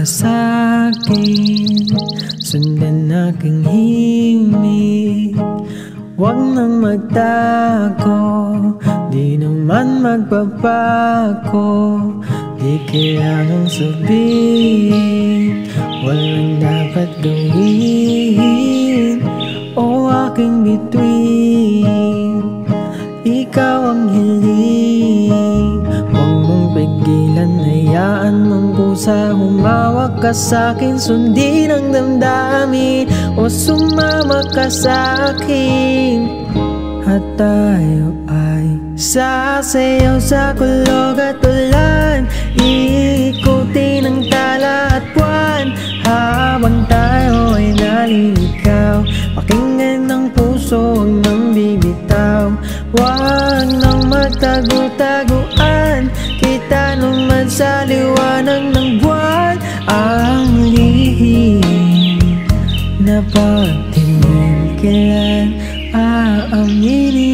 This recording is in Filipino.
ka sa'kin Sundan aking himig. Huwag nang magtako Di naman magbabago. Di kailangang sabihin Walang dapat gawin O aking bituin. Ikaw ang hiling. Huwag mong pigilan Hayaan mong kusa Humawak ka sa'kin Sundin ang damdamin. O sumama ka sa'kin At tayo ay Sasayaw sa kulog at ulan. Iikutin ang tala at buwan Habang tayo ay naliligaw Pakinggan ng puso ang nang bibitaw Huwag nang magtago-taguan na pagtingin Kailan aamin